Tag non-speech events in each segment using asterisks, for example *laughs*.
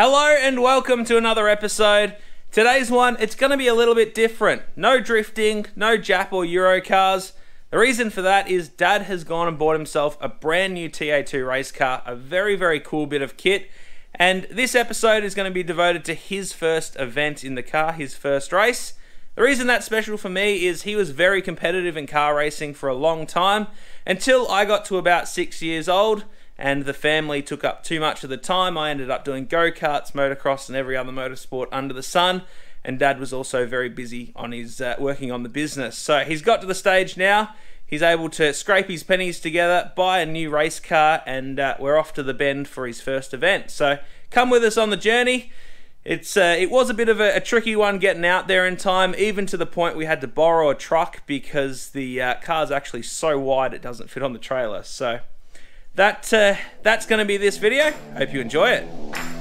Hello and welcome to another episode. Today's one, it's going to be a little bit different. No drifting, no Jap or Euro cars. The reason for that is Dad has gone and bought himself a brand new TA2 race car, a very, very cool bit of kit. And this episode is going to be devoted to his first event in the car, his first race. The reason that's special for me is he was very competitive in car racing for a long time until I got to about six years old and the family took up too much of the time. I ended up doing go karts, motocross, and every other motorsport under the sun. And Dad was also very busy on his uh, working on the business. So he's got to the stage now. He's able to scrape his pennies together, buy a new race car, and uh, we're off to the bend for his first event. So come with us on the journey. It's uh, it was a bit of a, a, tricky one getting out there in time, even to the point we had to borrow a truck because the uh, car's actually so wide it doesn't fit on the trailer. So that uh, that's going to be this video. Hope you enjoy it.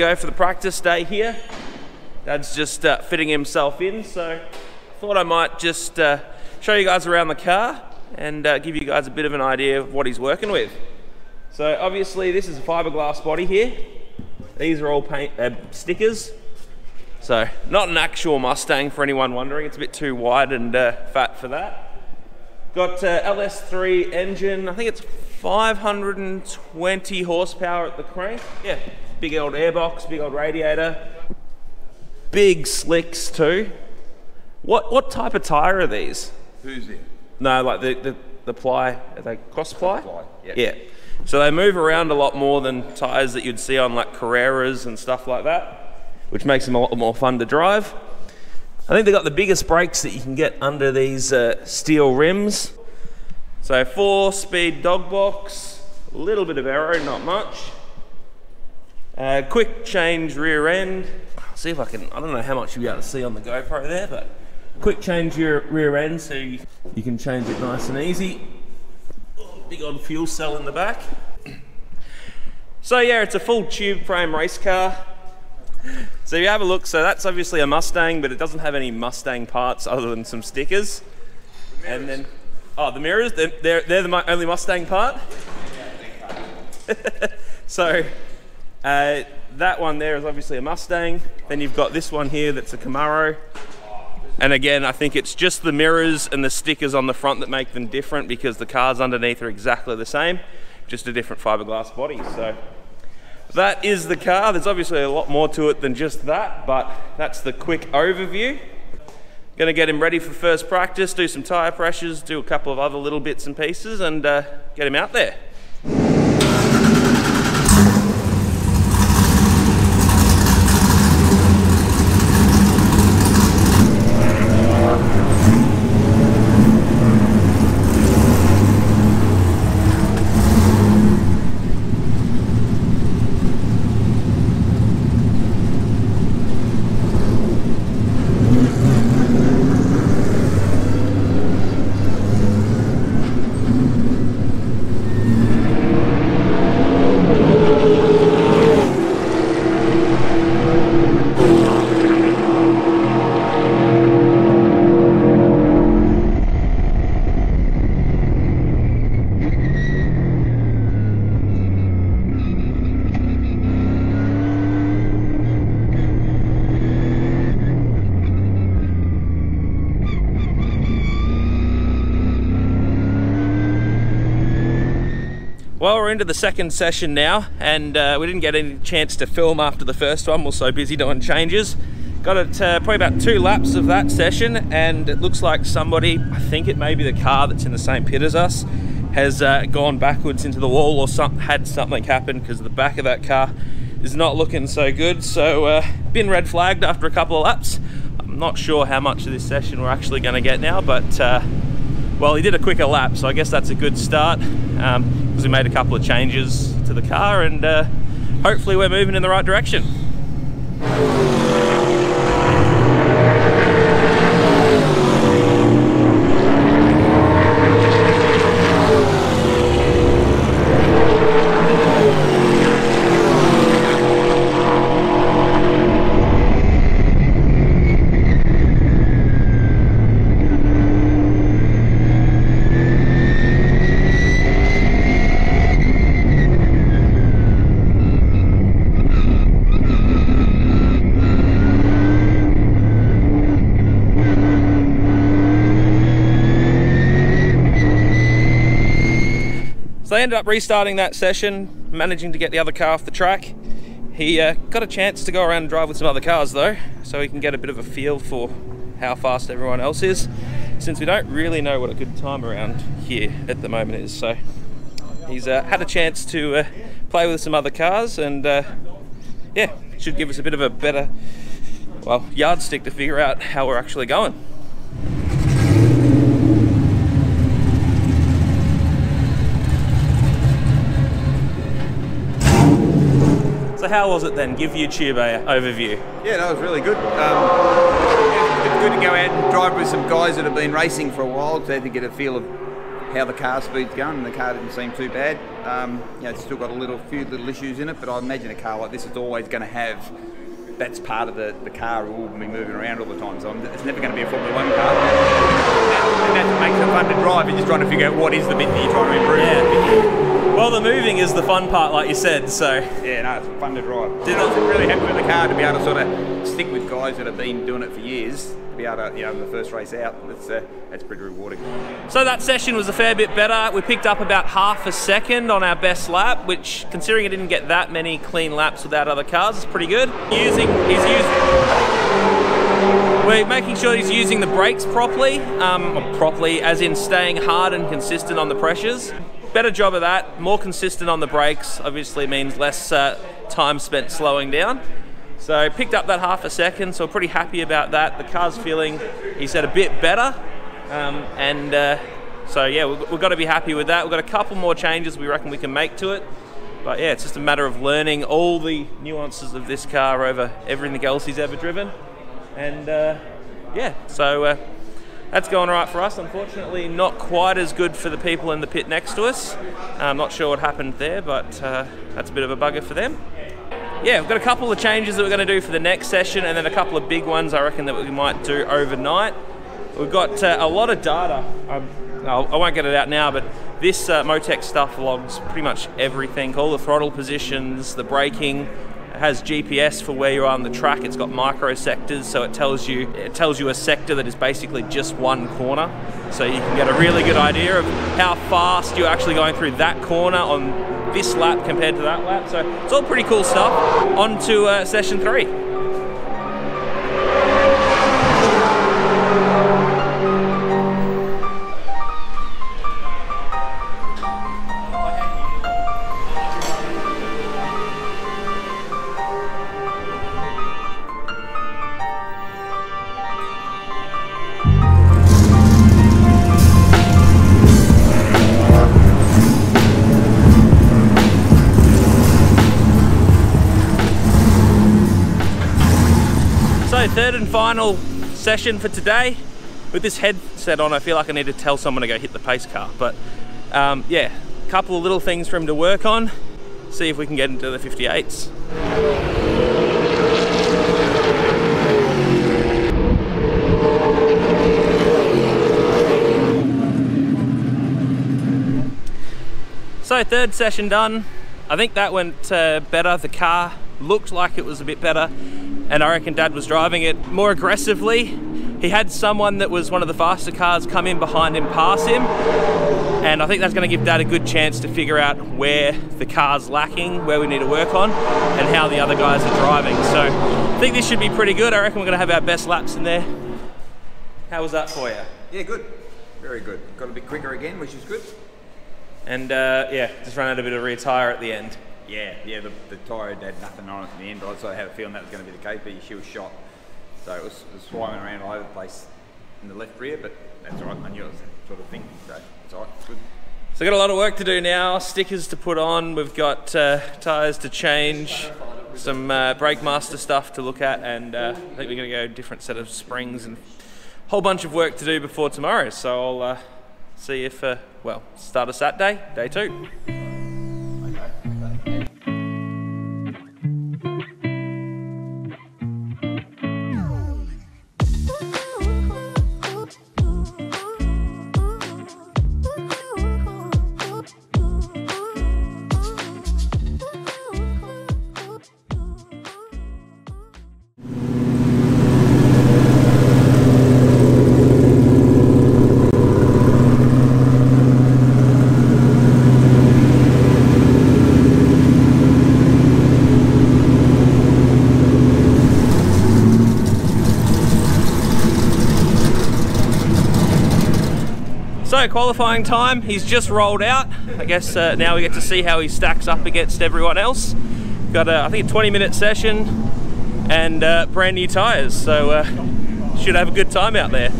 Go for the practice day here. Dad's just uh, fitting himself in, so I thought I might just uh, show you guys around the car and uh, give you guys a bit of an idea of what he's working with. So obviously this is a fiberglass body here. These are all paint uh, stickers. So not an actual Mustang for anyone wondering. It's a bit too wide and uh, fat for that. Got uh, LS3 engine. I think it's 520 horsepower at the crank. Yeah, big old airbox, big old radiator, big slicks too. What what type of tire are these? Hoosier? No, like the the, the ply. Are they cross ply? Ply, yeah. Yeah. So they move around a lot more than tires that you'd see on like Carreras and stuff like that, which makes them a lot more fun to drive. I think they got the biggest brakes that you can get under these uh, steel rims. So four speed dog box, a little bit of aero, not much. Uh, quick change rear end. I'll see if I can, I don't know how much you'll be able to see on the GoPro there, but quick change your rear end so you, you can change it nice and easy. Big old fuel cell in the back. So yeah, it's a full tube frame race car. So you have a look, so that's obviously a Mustang, but it doesn't have any Mustang parts other than some stickers. The and then, oh, the mirrors, they're, they're, they're the only Mustang part? *laughs* so uh, that one there is obviously a Mustang. Then you've got this one here that's a Camaro. And again, I think it's just the mirrors and the stickers on the front that make them different because the cars underneath are exactly the same, just a different fiberglass body. So that is the car. There's obviously a lot more to it than just that, but that's the quick overview. Gonna get him ready for first practice, do some tire pressures, do a couple of other little bits and pieces and uh, get him out there. Well, we're into the second session now, and uh, we didn't get any chance to film after the first one. We're so busy doing changes. Got it uh, probably about two laps of that session, and it looks like somebody, I think it may be the car that's in the same pit as us, has uh, gone backwards into the wall or some, had something happen because the back of that car is not looking so good. So, uh, been red flagged after a couple of laps. I'm not sure how much of this session we're actually going to get now, but uh, well, he did a quicker lap, so I guess that's a good start because um, we made a couple of changes to the car and uh, hopefully we're moving in the right direction. Ended up restarting that session, managing to get the other car off the track. He uh, got a chance to go around and drive with some other cars though, so he can get a bit of a feel for how fast everyone else is, since we don't really know what a good time around here at the moment is. So he's uh, had a chance to uh, play with some other cars and uh, yeah, should give us a bit of a better, well, yardstick to figure out how we're actually going. How was it then? Give YouTube a overview. Yeah, that was really good. Um, it's good to go out and drive with some guys that have been racing for a while to, to get a feel of how the car speed's going. And the car didn't seem too bad. Um, you know, it's still got a little few little issues in it, but I imagine a car like this is always going to have. That's part of the, the car will be moving around all the time, so it's never going to be a Formula One car. And that's what makes it fun to drive. You're just trying to figure out what is the bit that you're trying to improve. Yeah. Well, the moving is the fun part, like you said. So Yeah, no, it's fun to drive. Did I was it- really happy with the car to be able to sort of stick with guys that have been doing it for years. To be able to, you know, in the first race out, it's uh, that's pretty rewarding. So that session was a fair bit better. We picked up about half a second on our best lap, which, considering it didn't get that many clean laps without other cars, is pretty good. Using, he's using. We're making sure he's using the brakes properly, um, properly, as in staying hard and consistent on the pressures. Better job of that. More consistent on the brakes obviously means less uh, time spent slowing down. So picked up that half a second, so pretty happy about that. The car's feeling, he said, a bit better. Um, and uh, so yeah, we've, we've got to be happy with that. We've got a couple more changes we reckon we can make to it. But yeah, it's just a matter of learning all the nuances of this car over everything else he's ever driven. And uh, yeah, so uh, that's going right for us. Unfortunately, not quite as good for the people in the pit next to us. I'm not sure what happened there, but uh, that's a bit of a bugger for them yeah, we've got a couple of changes that we're going to do for the next session, and then a couple of big ones I reckon that we might do overnight. We've got uh, a lot of data. Um, I'll, I won't get it out now, but this uh, Motec stuff logs pretty much everything, all the throttle positions, the braking. Has GPS for where you are on the track. It's got micro sectors, so it tells you it tells you a sector that is basically just one corner. So you can get a really good idea of how fast you're actually going through that corner on this lap compared to that lap. So it's all pretty cool stuff. On to uh, session three. Final session for today. With this headset on, I feel like I need to tell someone to go hit the pace car. But um, yeah, a couple of little things for him to work on. See if we can get into the 58s. So third session done. I think that went uh, better. The car looked like it was a bit better, and I reckon Dad was driving it more aggressively. He had someone that was one of the faster cars come in behind him, pass him, and I think that's going to give Dad a good chance to figure out where the car's lacking, where we need to work on, and how the other guys are driving. So I think this should be pretty good. I reckon we're going to have our best laps in there. How was that for you? Yeah, good. Very good. Got a bit quicker again, which is good. And uh, yeah, just ran out a bit of rear tyre at the end. Yeah, yeah. The, the tyre had nothing on it in the end. I also had a feeling that was going to be the case, but she was shot. So it was, it was around all over the place in the left rear, but that's all right. I knew it was that sort of thing, so it's all right. It's good. So got a lot of work to do now. Stickers to put on. We've got uh, tyres to change, some uh, brake master stuff to look at, and uh, I think we're going to go different set of springs and a whole bunch of work to do before tomorrow. So I'll uh, see if, uh, well, start of Saturday, day two. Qualifying time, he's just rolled out. I guess uh, now we get to see how he stacks up against everyone else. Got a, I think a 20 minute session and uh, brand new tyres, so uh, should have a good time out there.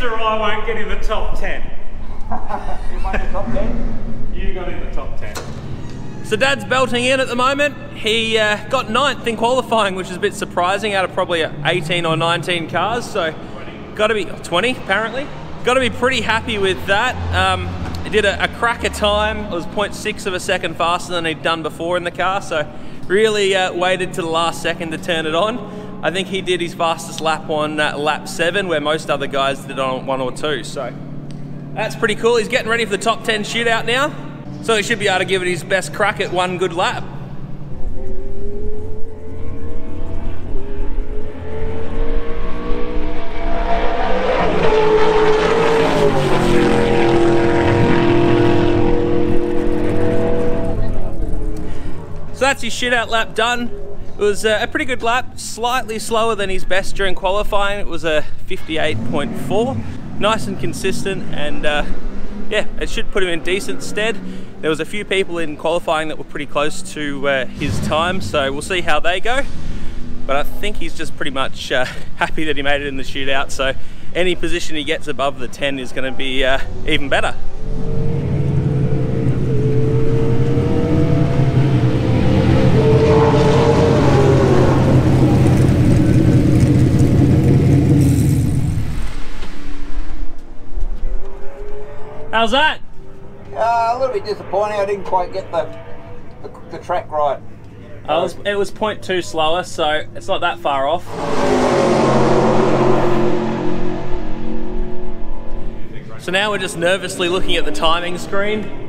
Mr. I won't get in the top 10. You won the top 10? You got in the top 10. So Dad's belting in at the moment. He uh, got ninth in qualifying, which is a bit surprising out of probably 18 or 19 cars. So got to be 20 apparently. Got to be pretty happy with that. Um, he did a, a cracker time. It was 0.6 of a second faster than he'd done before in the car. So really uh, waited to the last second to turn it on. I think he did his fastest lap on uh, lap seven, where most other guys did on one or two. So that's pretty cool. He's getting ready for the top 10 shootout now. So he should be able to give it his best crack at one good lap. So that's his shootout lap done. It was uh, a pretty good lap, slightly slower than his best during qualifying. It was a 58.4, nice and consistent, and uh, yeah, it should put him in decent stead. There was a few people in qualifying that were pretty close to uh, his time, so we'll see how they go. But I think he's just pretty much uh, *laughs* happy that he made it in the shootout. So any position he gets above the 10 is going to be uh, even better. How's that? Uh, little bit disappointing. I didn't quite get the, the, the track right. Uh, it was, it was 0.2 slower, so it's not that far off. So now we're just nervously looking at the timing screen.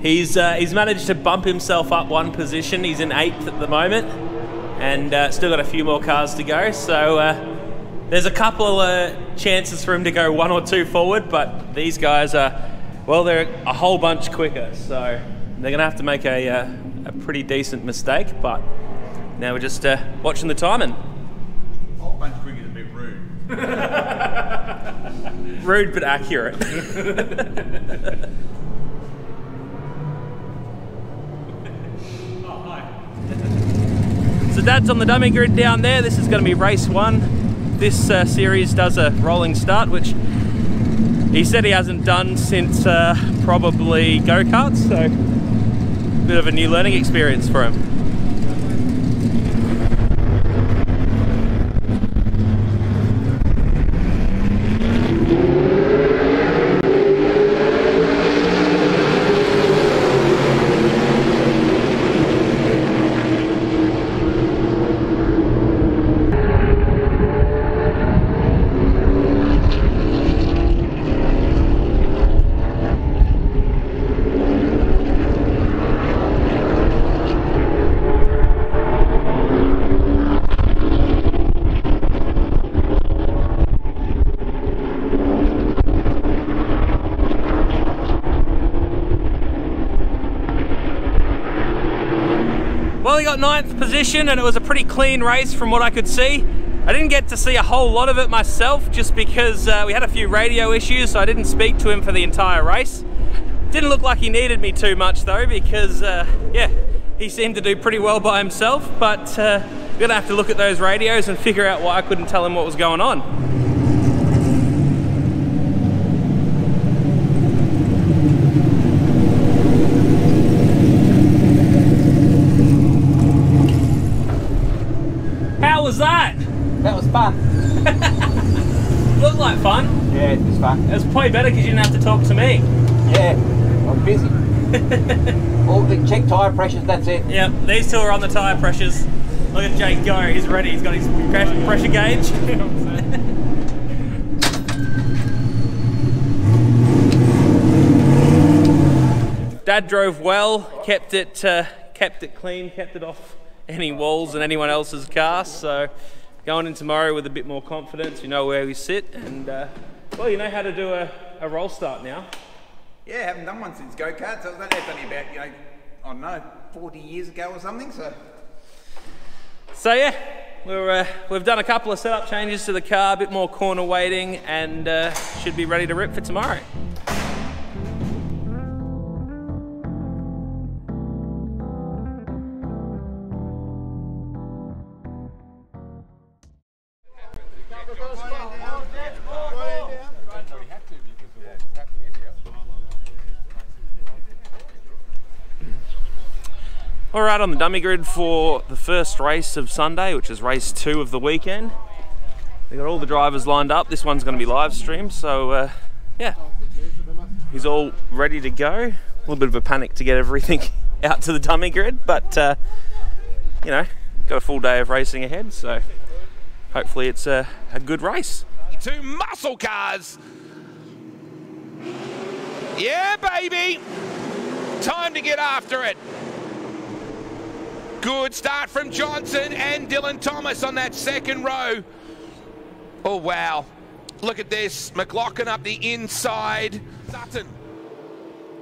He's uh, he's managed to bump himself up one position. He's in eighth at the moment, and uh, still got a few more cars to go. So uh, there's a couple of chances for him to go one or two forward, but these guys are well, they're a whole bunch quicker. So they're going to have to make a uh, a pretty decent mistake. But now we're just uh, watching the timing. whole bunch quicker is a bit rude. *laughs* Rude but accurate. *laughs* Oh. So Dad's on the dummy grid down there. This is going to be race one. This uh, series does a rolling start, which he said he hasn't done since uh, probably go-karts, so a bit of a new learning experience for him. Got ninth position, and it was a pretty clean race from what I could see. I didn't get to see a whole lot of it myself just because uh, we had a few radio issues, so I didn't speak to him for the entire race. Didn't look like he needed me too much though because, uh, yeah, he seemed to do pretty well by himself, but uh, we're gonna have to look at those radios and figure out why I couldn't tell him what was going on. was that? Was fun. *laughs* Looked like fun. Yeah, it was fun. It was probably better because you didn't have to talk to me. Yeah, I'm busy. *laughs* All the check tyre pressures, that's it. Yep, these two are on the tyre pressures. Look at Jake go, he's ready, he's got his pressure gauge. *laughs* Dad drove well, kept it, uh, kept it clean, kept it off any walls and anyone else's car. So going in tomorrow with a bit more confidence, you know where we sit, and uh, well, you know how to do a, a roll start now. Yeah, haven't done one since go karts. So that's only about you know, I don't know, 40 years ago or something. So. So yeah, we're, uh, we've done a couple of setup changes to the car, a bit more corner weighting, and uh, should be ready to rip for tomorrow. All right, on the dummy grid for the first race of Sunday, which is race two of the weekend. We got all the drivers lined up. This one's going to be live streamed, so uh, yeah, he's all ready to go. A little bit of a panic to get everything *laughs* out to the dummy grid, but uh, you know, got a full day of racing ahead, so hopefully it's a, a good race. Two muscle cars. Yeah, baby. Time to get after it. Good start from Johnson and Dylan Thomas on that second row. Oh, wow. Look at this. McLaughlin up the inside. Sutton.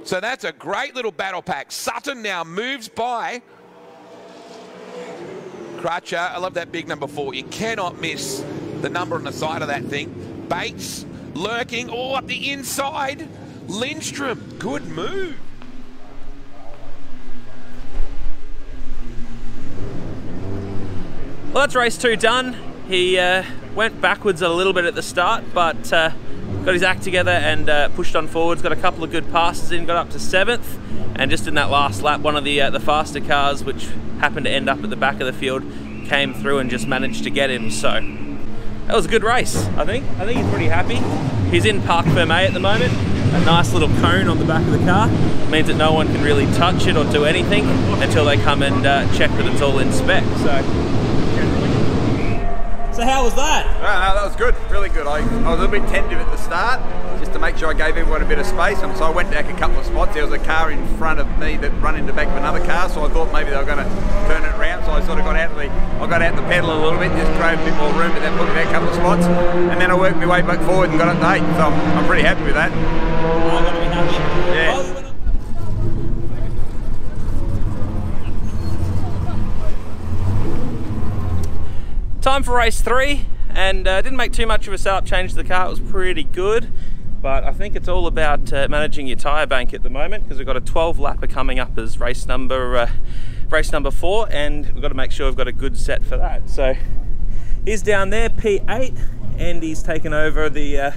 So that's a great little battle pack. Sutton now moves by. Crutcher, I love that big number four. You cannot miss the number on the side of that thing. Bates lurking all up the inside. Lindstrom, good move. Well, that's race two done. He uh, went backwards a little bit at the start, but uh, got his act together and uh, pushed on forwards. Got a couple of good passes in, got up to seventh, and just in that last lap, one of the uh, the faster cars, which happened to end up at the back of the field, came through and just managed to get him. So that was a good race. I think. I think he's pretty happy. He's in Parc Fermé at the moment. A nice little cone on the back of the car means that no one can really touch it or do anything until they come and uh, check that it's all in spec. So so how was that? No, no, that was good, really good. I, I was a little bit tentative at the start, just to make sure I gave everyone a bit of space. And so I went back a couple of spots. There was a car in front of me that run into the back of another car, so I thought maybe they were going to turn it around. So I sort of got out the, I got out the pedal a little bit, just drove a bit more room, but then put me back a couple of spots. And then I worked my way back forward and got up to eight. So I'm, I'm pretty happy with that. Oh, I'm going to be happy. Yeah. Oh, time for race three and uh, didn't make too much of a setup change to the car. It was pretty good but I think it's all about uh, managing your tyre bank at the moment because we've got a 12 lapper coming up as race number uh, race number four and we've got to make sure we've got a good set for that. So he's down there P8 and he's taken over the uh,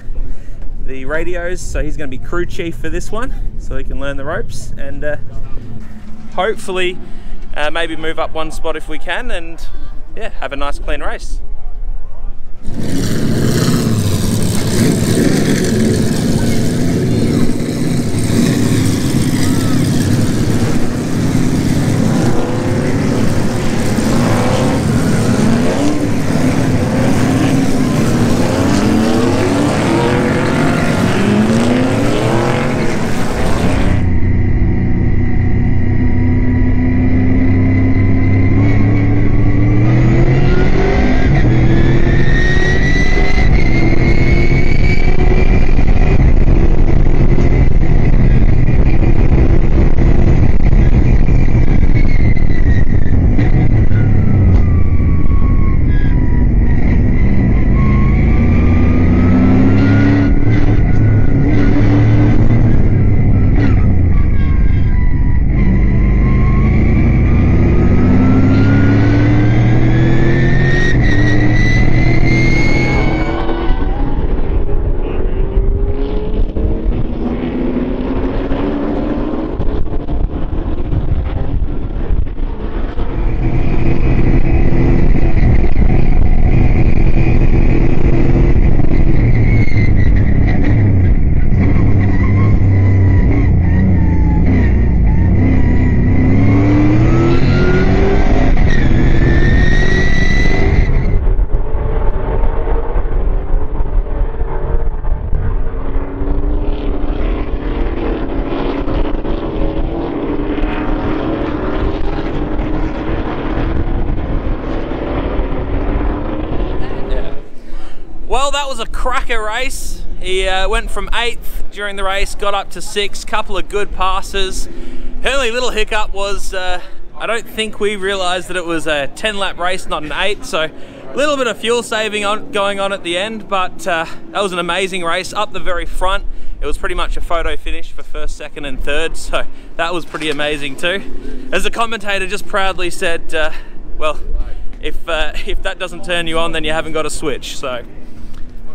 the radios so he's going to be crew chief for this one so he can learn the ropes and uh, hopefully uh, maybe move up one spot if we can and yeah, have a nice clean race. Race. He uh, went from eighth during the race, got up to sixth, couple of good passes. Only little hiccup was uh, I don't think we realised that it was a 10 lap race, not an eight, so a little bit of fuel saving on, going on at the end, but uh, that was an amazing race up the very front. It was pretty much a photo finish for first, second, and third, so that was pretty amazing too. As the commentator just proudly said, uh, well, if uh, if that doesn't turn you on, then you haven't got a switch. So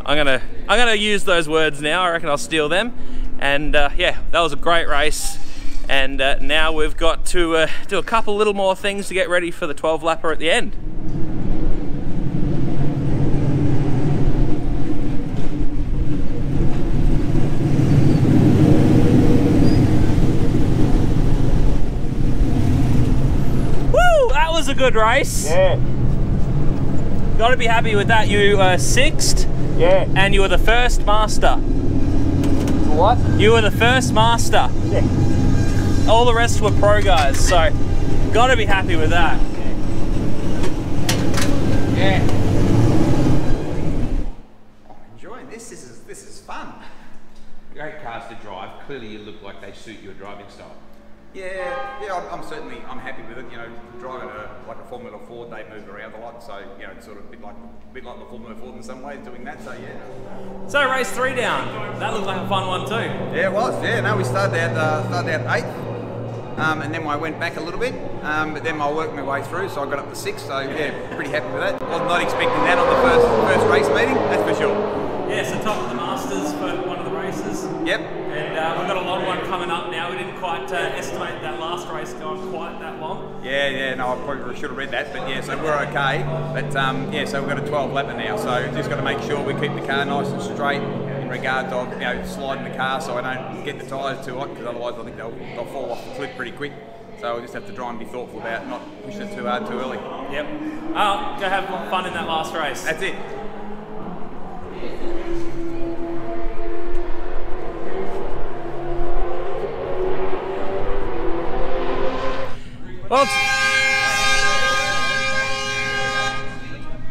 I'm gonna I'm gonna use those words now. I reckon I'll steal them. And uh, yeah, that was a great race. And uh, now we've got to uh, do a couple little more things to get ready for the 12 lapper at the end. Woo! That was a good race. Yeah, Got to be happy with that. You were sixth, yeah. and you were the first master. What? You were the first master. Yeah. All the rest were pro guys, so got to be happy with that. Yeah. I'm Enjoying this. This is this is fun. Great cars to drive. Clearly, you look like they suit your driving style. Yeah, yeah, I'm, I'm certainly I'm happy with it. You know, driving a like a Formula Ford, they move around a lot, so you know it's sort of a bit like a bit like the Formula Ford in some ways, doing that. So yeah, So race three down. That looked like a fun one too. yeah, it was. Yeah, no, we started out uh, started out eighth, um, and then I went back a little bit, um, but then I worked my way through, so I got up to sixth. So yeah, pretty happy with that. I was not expecting that on the first first race meeting, that's for sure. Yeah, so top of the Masters for one of the races. Yep. Uh, we've got a long one coming up now. We didn't quite uh, estimate that last race going quite that long. Yeah, yeah, no, I probably should have read that, but yeah, so we're okay. But um, yeah, so we've got a 12 lapper now, so just got to make sure we keep the car nice and straight in regard to you know sliding the car, so I don't get the tyres too hot, because otherwise I think they'll, they'll fall off the cliff pretty quick. So we'll just have to try and be thoughtful about not pushing it too hard too early. Yep. Oh, go have fun in that last race. That's it. Well,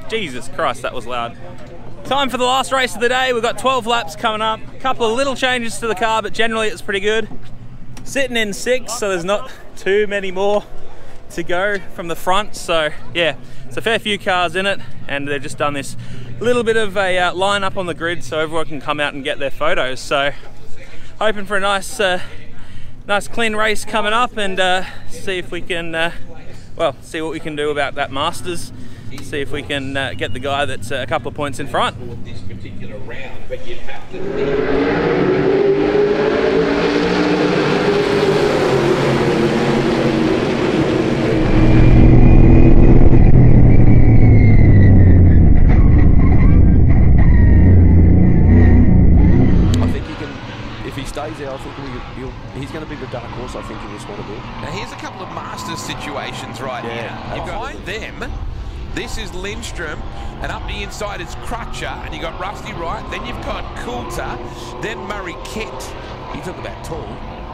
Jesus Christ, that was loud. Time for the last race of the day. We've got 12 laps coming up. A couple of little changes to the car, but generally it's pretty good. Sitting in six, so there's not too many more to go from the front. So yeah, it's a fair few cars in it, and they've just done this little bit of a uh, line up on the grid so everyone can come out and get their photos. So hoping for a nice, uh, nice clean race coming up, and uh, see if we can, uh, well, see what we can do about that Masters. See if we can uh, get the guy that's uh, a couple of points in front. The inside is Crutcher, and you got Rusty Wright. Then you've got Coulter, then Murray Kent. You talk about tall.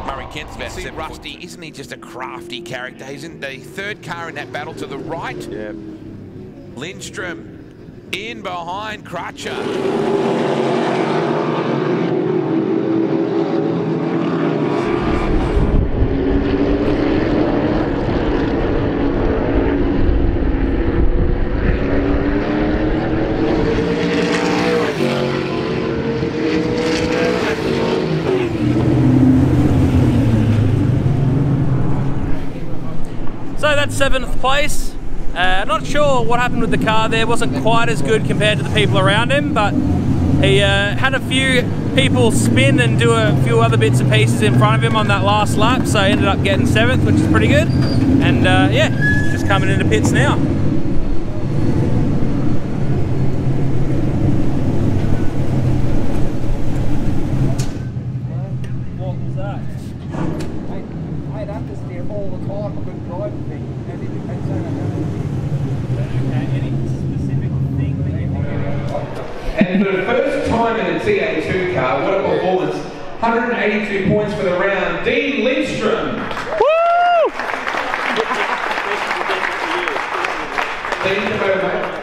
Murray Kent's about See, Rusty, isn't he just a crafty character? He's in the third car in that battle to the right. Yeah. Lindstrom in behind Crutcher. So that's seventh place. Uh, not sure what happened with the car there. Wasn't quite as good compared to the people around him, but he uh, had a few people spin and do a few other bits and pieces in front of him on that last lap. So he ended up getting seventh, which is pretty good. And uh, yeah, just coming into pits now. What was that? I had atmosphere all the time. I couldn't drive the thing. And it depends on Any specific thing that you think For the first time in a TA2 car, what a performance. 182 points for the round. Dean Lindstrom. Dean, over.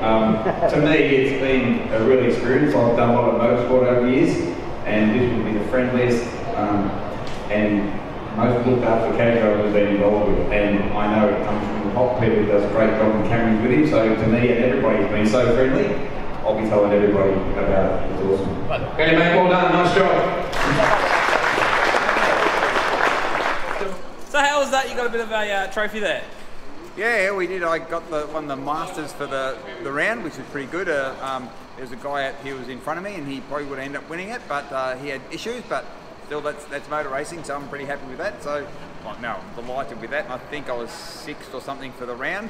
Um, to me, it's been a real experience. I've done a lot of motorsport over the years, and this will be the friendliest um, and most looked after caddy I've ever been involved with. And I know it comes from the top. Peter does a great job, in Cameron's with him. So to me everybody's been so friendly. I'll be telling everybody about it. It's awesome. Okay, mate, well done. Nice job. So how was that? You got a bit of a uh, trophy there. Yeah, we did. I got the one the masters for the, the round, which was pretty good. Uh, um, there's a guy out here who was in front of me, and he probably would end up winning it, but uh, he had issues. But still, that's that's motor racing, so I'm pretty happy with that. So, well, no, I'm delighted with that. And I think I was sixth or something for the round.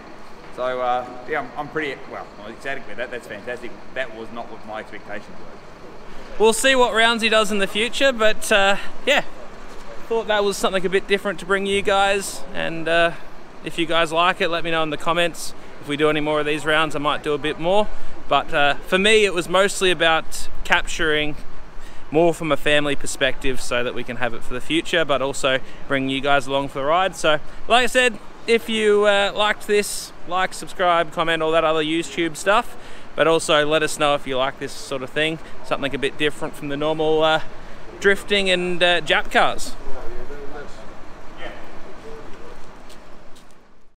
So uh, yeah, I'm, I'm pretty well. I'm ecstatic with that. That's fantastic. That was not what my expectations were. We'll see what rounds he does in the future, but uh, yeah, thought that was something a bit different to bring you guys. And uh, if you guys like it, let me know in the comments. If we do any more of these rounds, I might do a bit more. But uh, for me, it was mostly about capturing more from a family perspective so that we can have it for the future, but also bring you guys along for the ride. So, like I said, if you uh, liked this, like, subscribe, comment, all that other YouTube stuff. But also let us know if you like this sort of thing, something a bit different from the normal uh, drifting and uh, Jap cars.